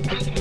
you